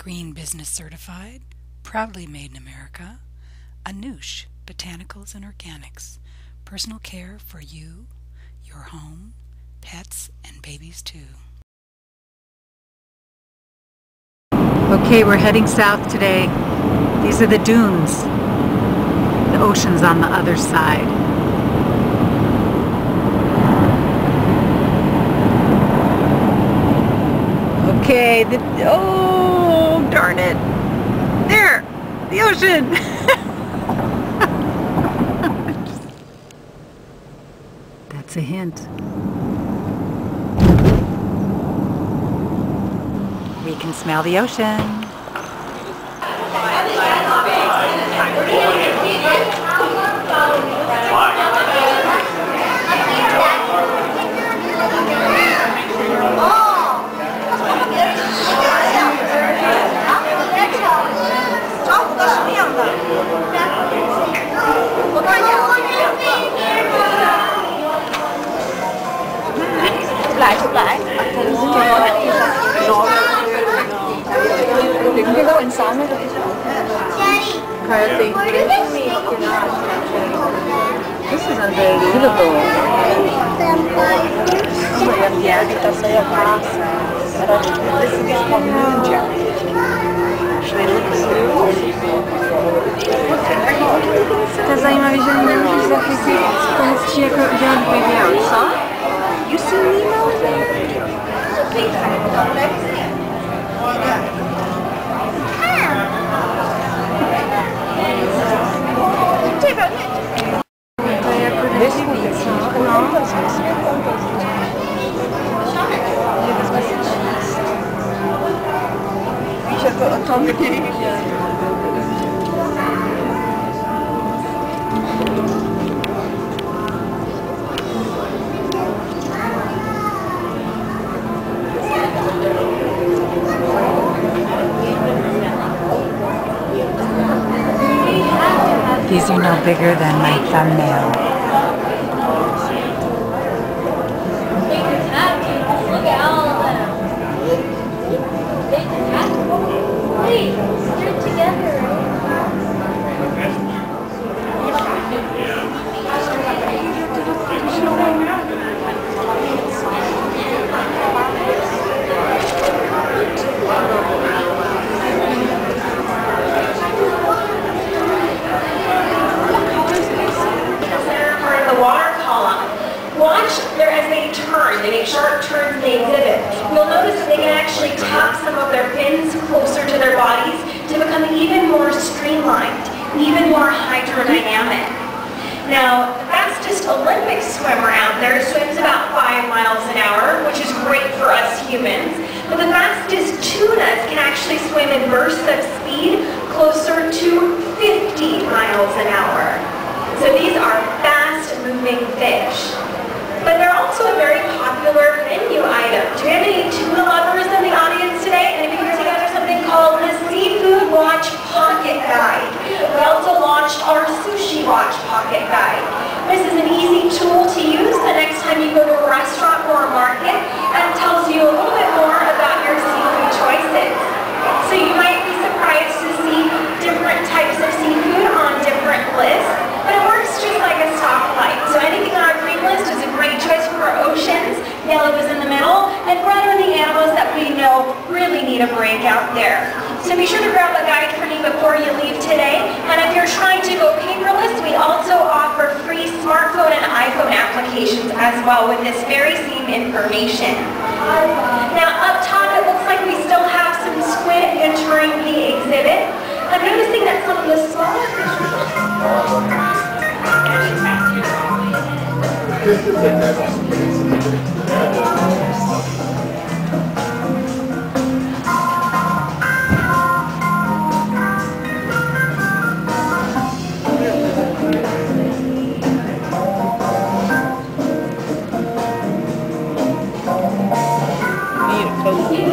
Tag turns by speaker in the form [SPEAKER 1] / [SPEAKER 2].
[SPEAKER 1] Green Business Certified, proudly made in America. Anoush Botanicals and Organics, personal care for you, your home, pets, and babies too. Okay, we're heading south today. These are the dunes. The ocean's on the other side. Okay, the, oh, darn it. There, the ocean. That's a hint. We can smell the ocean.
[SPEAKER 2] Sáng đấy Coyote. This is unbelievable. Yeah, because they. This is že nemůžeš zachytit konečně jako udělat video, co? You see Nemo? To
[SPEAKER 1] bigger than my thumbnail.
[SPEAKER 3] Turn, they make sharp turns in the exhibit. You'll notice that they can actually tap some of their fins closer to their bodies to become even more streamlined, even more hydrodynamic. Now, the fastest Olympic swimmer out there swims about 5 miles an hour, which is great for us humans. But the fastest tunas can actually swim in bursts of speed closer to 50 miles an hour. So these are fast-moving fish. They're also a very popular menu item. Do we have any tuna lovers in the audience today? And we put together something called the Seafood Watch Pocket Guide. We also launched our Sushi Watch Pocket Guide. This is an easy tool to use the next time you go to a restaurant or a market and it tells you a little bit more about your seafood choices. So you might be surprised to see different types of seafood on different lists, but it works just like a stoplight. So anything on our green list is a great choice for our oceans. Yellow is in the middle, and red are the animals that we know really need a break out there. So be sure to grab a guide for me before you leave today. And if you're trying to go paperless, we also offer free smartphone and iPhone applications as well with this very same information. Now up top, it looks like we still have some squid entering the exhibit. I'm noticing that some of the smaller fish
[SPEAKER 2] Need a cold